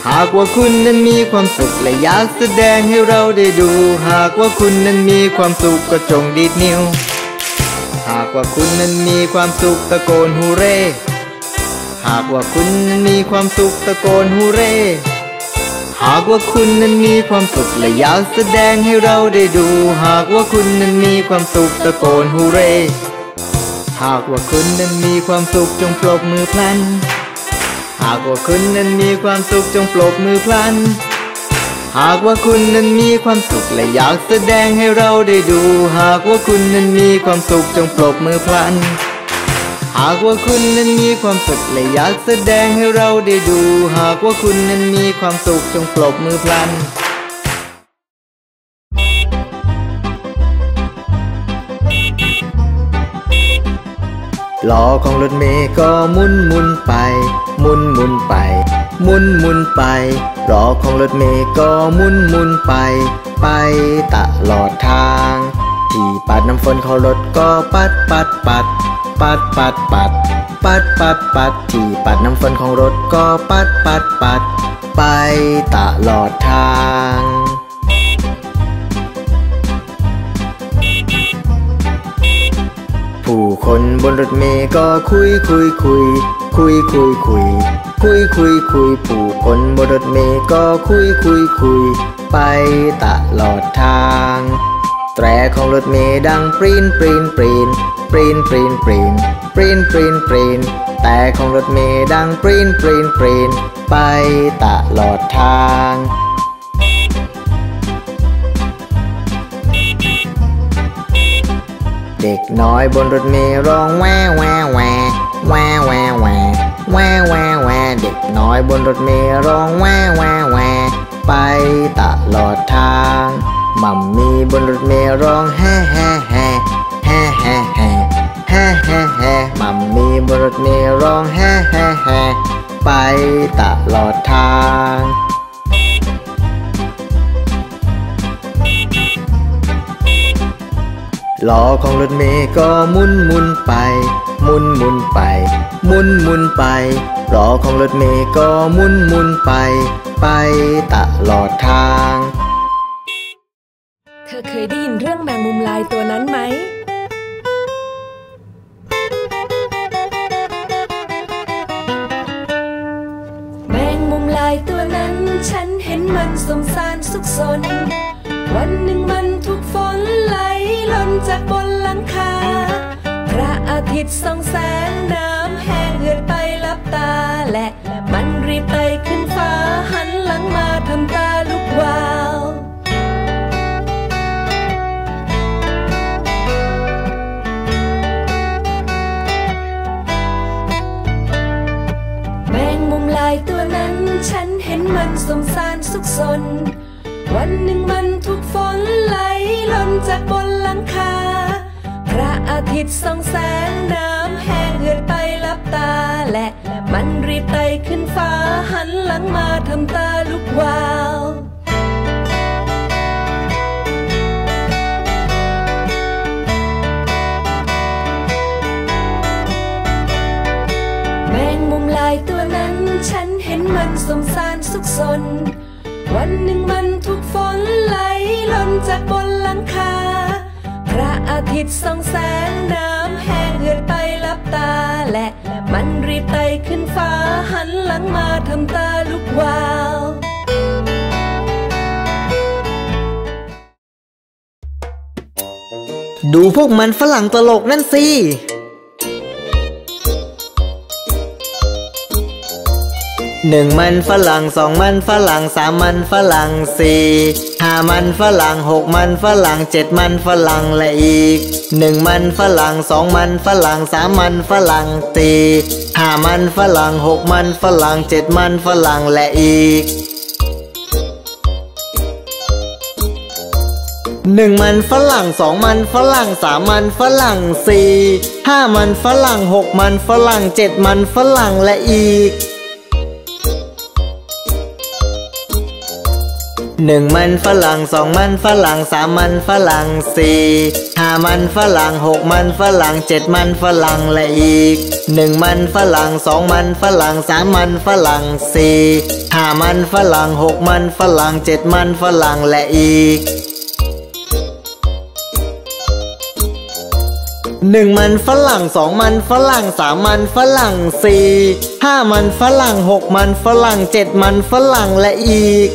หากว่าคุณนั้นมีความสุขและอยากแสดงให้เราได้ดู หากว่าคุณนั้นมีความสุขก็จงดีดนิ้ว หากว่าคุณนั้นมีความสุขตะโกนฮูเร่ หากว่าคุณนั้นมีความสุขตะโกนฮูเร่ หากว่าคุณนั้นมีความสุขและอยากแสดงให้เราได้ดู หากว่าคุณนั้นมีความสุขตะโกนฮูเร่หากว่าคุณนั้นมีความสุขจงปรบมือพลัน หากว่าคุณนั้นมีความสุขจงปรบมือพลัน หากว่าคุณนั้นมีความสุขและอยากแสดงให้เราได้ดู หากว่าคุณนั้นมีความสุขจงปรบมือพลัน หากว่าคุณนั้นมีความสุขและอยากแสดงให้เราได้ดู หากว่าคุณนั้นมีความสุขจงปรบมือพลันล้อของรถเมย์ก็มุนมุนไป มุนมุนไป มุนมุนไปล้อของรถเมย์ก็มุนมุนไป ไปตลอดทาง ที่ปัดน้ำฝนของรถก็ปัดปัดปัดปัด ปัดปัดปัด ปัดปัดปัดที่ปัดน้ำฝนของรถก็ปัดปัดปัด ไปตลอดทางผู้คนบนรถเมล์ก็คุยคุยคุย คุยคุยคุย คุยคุยคุย ผู้คนบนรถเมล์ก็คุยคุยคุย ไปตลอดทาง แตรของรถเมล์ดังปรีนปรีนปรีนปรน ปรีนปรีนปรีนปรีนปรีนปรีนแตรของรถเมล์ดังปรีนปรีนปรีนไปตลอดทางเด็กน้อยบนรถเมล์ร้องแวแวแวแวแวแวแวแวแวเด็กน้อยบนรถเมล์ร้องแวแวแวไปตลอดทางมัมมี่บนรถเมล์ร้องแฮ่แฮ่แฮ่แฮ่แฮ่แฮ่แฮ่แฮ่แฮมัมมี่บนรถเมล์ร้องแฮ่แฮ่แฮ่ไปตลอดทางล้อของรถเมย์ก็มุนมุนไป มุนมุนไป มุนมุนไปล้อของรถเมย์ก็มุนมุนไป ไปตลอดทาง เธอเคยได้ยินเรื่องแมงมุมลายตัวนั้นไหม ฉันเห็นมันสมสารสุขสน วันหนึ่งมันถูกฝนไหลหล่นจากบนหลังคา พระอาทิตย์ส่องแสงน้ำแห้งเหือดไปลับตาและมันรีบไปขึ้นฟ้าหันหลังมาทำตา สมสารสุขสน วันหนึ่งมันถูกฝนไหลล่นจากบนหลังคา พระอาทิตย์ส่องแสงน้ำแห้งเหือดไปลับตาและมันรีบไต่ขึ้นฟ้าหันหลังมาทำตาลุกวาว ฉันเห็นมันสมสารสุขสน วันหนึ่งมันถูกฝนไหลล่นจากบนหลังคา พระอาทิตย์ส่องแสงน้ำแห้งเหือดไปลับตาและมันรีบไต่ขึ้นฟ้าหันหลังมาทำตาลุกวาวดูพวกมันฝรั่งตลกนั่นสิ หนึ่งมันฝรั่งสองมันฝรั่งสามมันฝรั่งสี่ห้ามันฝรั่งหกมันฝรั่งเจ็ดมันฝรั่งและอีกหนึ่งมันฝรั่งสองมันฝรั่งสามมันฝรั่งสี่ห้ามันฝรั่งหกมันฝรั่งเจ็ดมันฝรั่งและอีกหนึ่งมันฝรั่งสองมันฝรั่งสามมันฝรั่งสี่ห้ามันฝรั่งหกมันฝรั่งเจ็ดมันฝรั่งและอีก หนึ่งมันฝรั่งสองมันฝรั่งสามมันฝรั่งสี่ห้ามันฝรั่งหกมันฝรั่งเจ็ดมันฝรั่งและอีกหนึ่งมันฝรั่งสองมันฝรั่งสามมันฝรั่งสี่ห้ามันฝรั่งหกมันฝรั่งเจ็ดมันฝรั่งและอีกหนึ่งมันฝรั่งสองมันฝรั่งสามมันฝรั่งสี่ห้ามันฝรั่งหกมันฝรั่งเจ็ดมันฝรั่งและอีก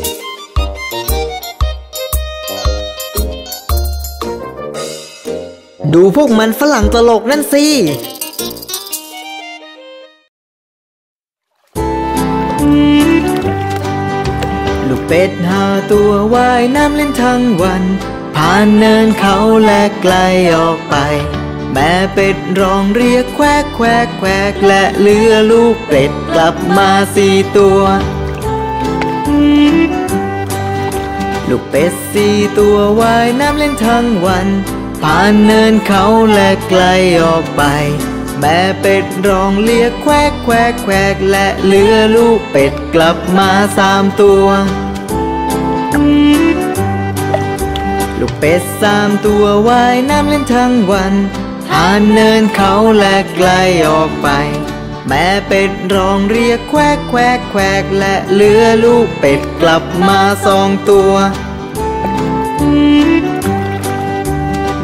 ดูพวกมันฝรั่งตลกนั่นสิลูกเป็ดหาตัวว่ายน้ำเล่นทั้งวัน ผ่านเนินเขาและไกลออกไป แม่เป็ดร้องเรียกแควกแควกแควกและเลือลูกเป็ดกลับมาสี่ตัวลูกเป็ดสี่ตัวว่ายน้ำเล่นทั้งวัน ผ่านเนินเขาและไกลออกไป แม่เป็ดร้องเรียกแควกแควกแควกและเหลือลูกเป็ดกลับมาสามตัว ลูกเป็ดสามตัวว่ายน้ำเล่นทั้งวันผ่านเนินเขาและไกลออกไป แม่เป็ดร้องเรียกแควกแควกแควกและเหลือลูกเป็ดกลับมาสองตัว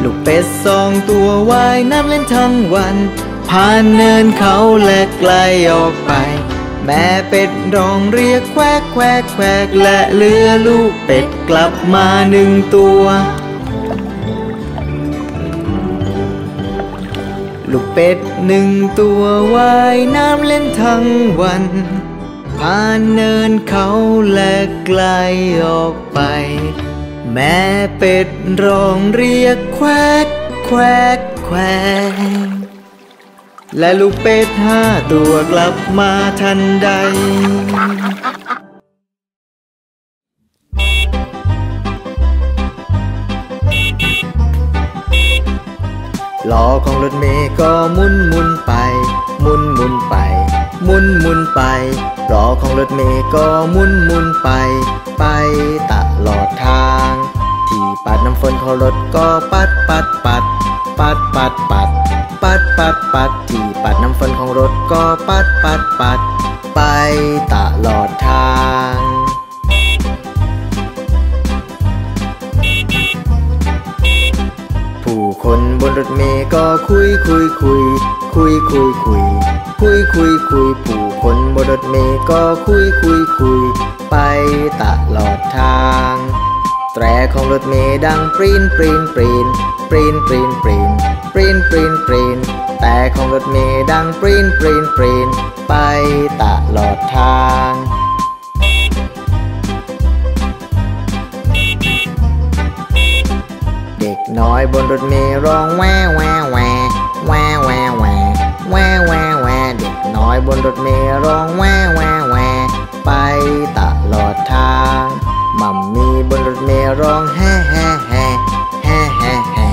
ลูกเป็ดสองตัวว่ายน้ำเล่นทั้งวัน ผ่านเนินเขาและไกลออกไป แม่เป็ดร้องเรียกแควกแควกแควกและเลือลูกเป็ดกลับมาหนึ่งตัวลูกเป็ดหนึ่งตัวว่ายน้ำเล่นทั้งวัน ผ่านเนินเขาและไกลออกไป แม่เป็ดร้องเรียกแควกแควกแควกและลูกเป็ดห้าตัวกลับมาทันใด ล้อของรถเมย์ก็มุนมุนไป มุนมุนไป มุนมุนไป ล้อของรถเมย์ก็มุนมุนไป ไปตลอดทาง ที่ปัดน้ำฝนของรถก็ปัดปัดปัด ปัดปัดปัด ปัดปัดปัดที่ปัดน้ำฝนของรถก็ปัดปัดปัด ไปตลอดทางผู้คนบนรถเมล์ก็คุยคุยคุย คุยคุยคุย คุยคุยคุยผู้คนบนรถเมล์ก็คุยคุยคุยไปตลอดทาง แตรของรถเมล์ดังปรีนปรีนปรีนปรีนปรีนปรีนปรีนปรีนปรีนแตรของรถเมล์ดังปรีนปรีนปรีนไปตลอดทางเด็กน้อยบนรถเมล์ร้องแวแวแว น้อยบนรถเมล์ร้องแวแวแวไปตลอดทางมัมมี่บนรถเมล์ร้องแฮ่แฮ่แฮ่แฮ่แฮ่แฮ่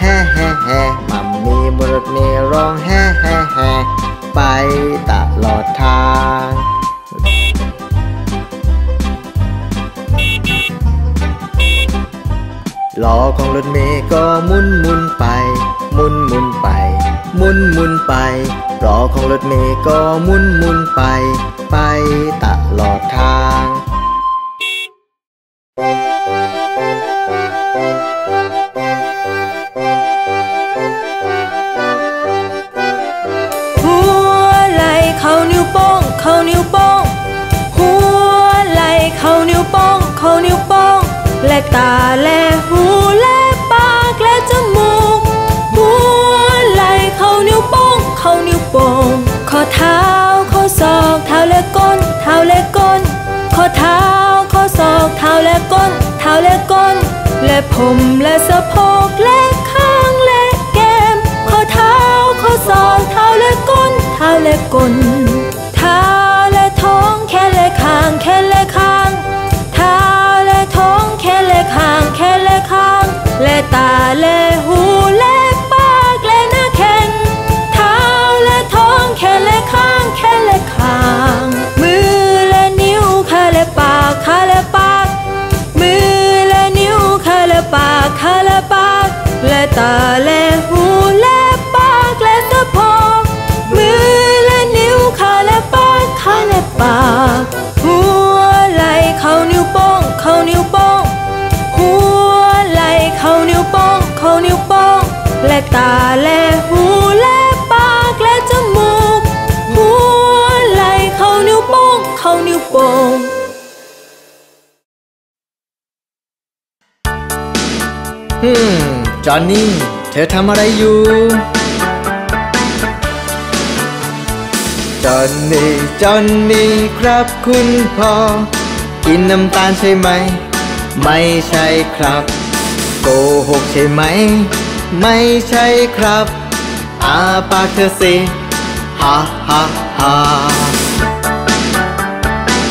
แฮ่แฮ่แฮ่มัมมี่บนรถเมล์ร้องแฮ่แฮ่แฮ่ไปตลอดทางล้อของรถเมย์ก็หมุนหมุนไปหมุนหมุนไปหมุนหมุนไป ล้อของรถเมย์ก็มุนมุนไป ไปตลอดทาง และผมและสะโพกและข้างและแก้มข้อเท้าข้อศอกเท้าและก้นเท้าและก้น อนนี่เธอทำอะไรอยู่จอนนี่จอนนี่ครับคุณพ่อ กินน้ำตาลใช่ไหม ไม่ใช่ครับ โกหกใช่ไหม ไม่ใช่ครับอาปากเธอสิฮ่าฮ่าฮ่า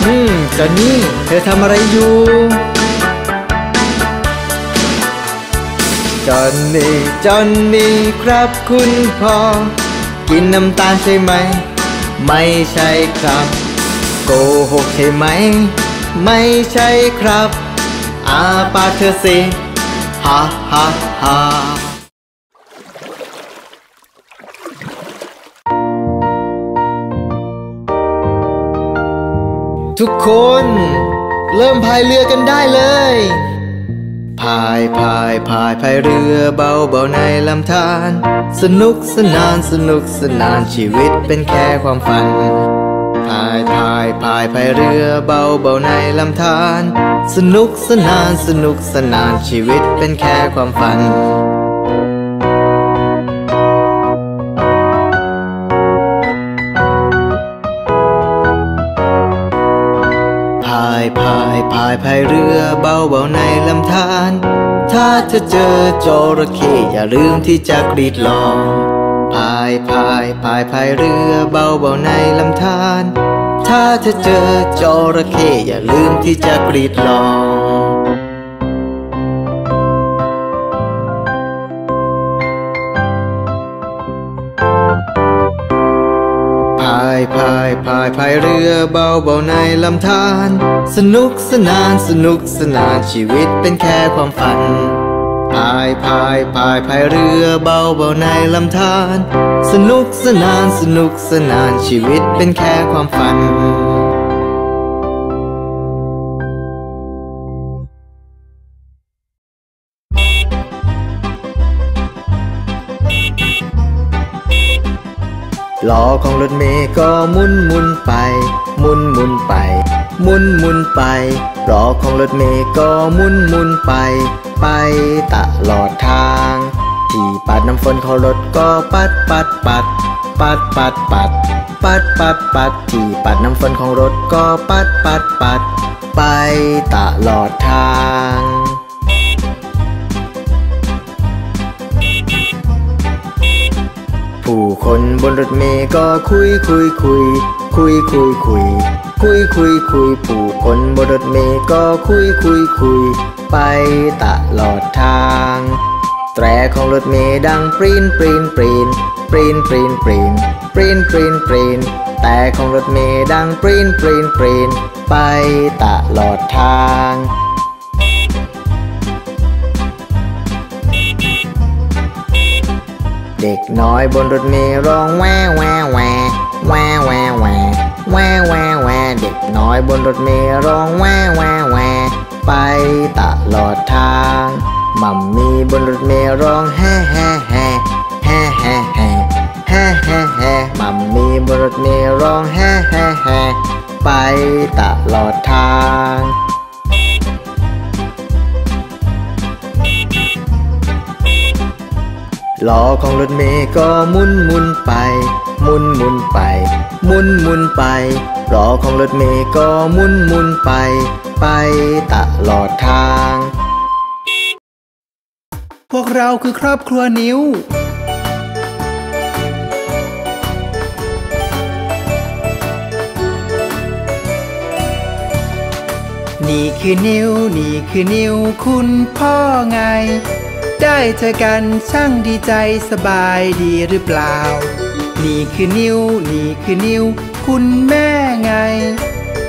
อืมจอนนี่เธอทำอะไรอยู่ จอนนี่จอนนี่ครับคุณพ่อ กินน้ำตาลใช่ไหม ไม่ใช่ครับ โกหกใช่ไหม ไม่ใช่ครับ อาปากเธอสิฮ่าฮ่าฮ่าทุกคน เริ่มพายเรือกันได้เลย พายพายพายพายเรือเบาเบาในลำธารสนุกสนานสนุกสนานชีวิตเป็นแค่ความฝันพายพายพายพายเรือเบาเบาในลำธารสนุกสนานสนุกสนานชีวิตเป็นแค่ความฝันายพายพายเรือเบาเบาในลำธารถ้าจะเจอจระเข้อย่าลืมที่จะกรีดร้องพายพายพายพายเรือเบาเบาในลำธารถ้าจะเจอจระเข้อย่าลืมที่จะกรีดร้องายพายพายเรือเบาเบาในลำธารสนุกสนานสนุกสนานชีวิตเป็นแค่ความฝันพายพายพายพายเรือเบาเบาในลำธารสนุกสนานสนุกสนานชีวิตเป็นแค่ความฝัน ล้อของรถเมย์ก็มุนมุนไป มุนมุนไป มุนมุนไปล้อของรถเมย์ก็มุนมุนไป ไปตลอดทาง ที่ปัดน้ำฝนของรถก็ปัดปัดปัด ปัดปัดปัด ปัดปัดปัดที่ปัดน้ำฝนของรถก็ปัดปัดปัด ไปตลอดทาง คนบนรถเมล์ก็คุยคุยคุย คุยคุยคุย คุยคุยคุย ผู้คนบนรถเมล์ก็คุยคุยคุย ไปตลอดทาง แตรของรถเมล์ดังปรีนปรีนปรีนปรีนปรีนปรีนปรีนปรีนปรีนแตรของรถเมล์ดังปรีนปรีนปรีนไปตลอดทาง เด็กน้อยบนรถเมล์ร้องแวแวแวแวแวแวแวแวแวเด็กน้อยบนรถเมล์ร้องแวแวแวไปตลอดทางมัมมี่บนรถเมล์ร้องแฮ่แฮ่แฮ่แฮ่แฮ่แฮ่แฮ่แฮ่แฮ่มัมมี่บนรถเมล์ร้องแฮ่แฮ่แฮ่ไปตลอดทาง ล้อของรถเมย์ก็มุนมุนไป มุนมุนไป มุนมุนไปล้อของรถเมย์ก็มุนมุนไป ไปตลอดทาง พวกเราคือครอบครัวนิ้ว นี่คือนิ้ว นี่คือนิ้ว คุณพ่อไง ได้เจอกันช่างดีใจสบายดีหรือเปล่า นี่คือนิ้ว นี่คือนิ้ว คุณแม่ไง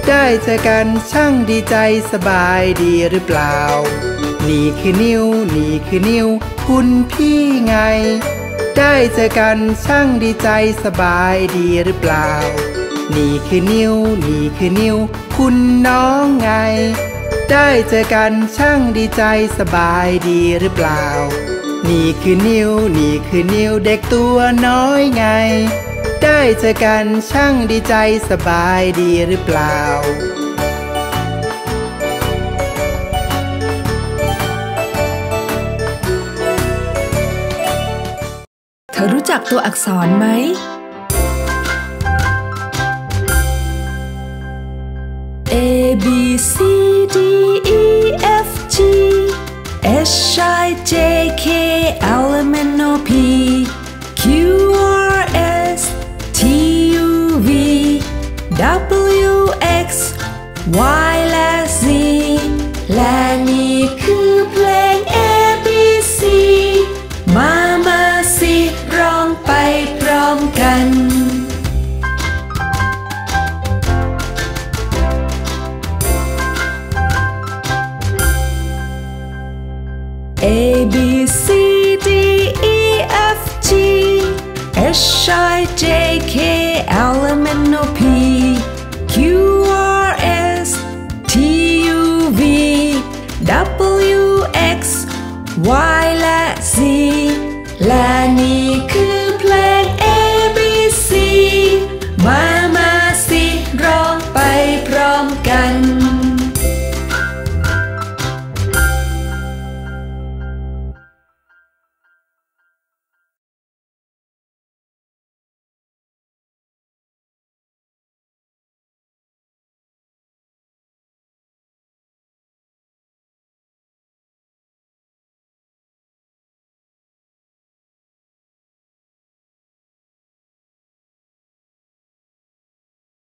ได้เจอกันช่างดีใจสบายดีหรือเปล่า นี่คือนิ้ว นี่คือนิ้ว คุณพี่ไง ได้เจอกันช่างดีใจสบายดีหรือเปล่า นี่คือนิ้ว นี่คือนิ้ว คุณน้องไง ได้เจอกันช่างดีใจสบายดีหรือเปล่า นี่คือนิ้วนี่คือนิ้วเด็กตัวน้อยไง ได้เจอกันช่างดีใจสบายดีหรือเปล่าเธอรู้จักตัวอักษรไหม A B C D E F G H I J K L M N O P Q R S T U V W X Y I, J, K, L, M, N, O, P, Q, R, S, T, U, V, W, X, Y, La, Z, La,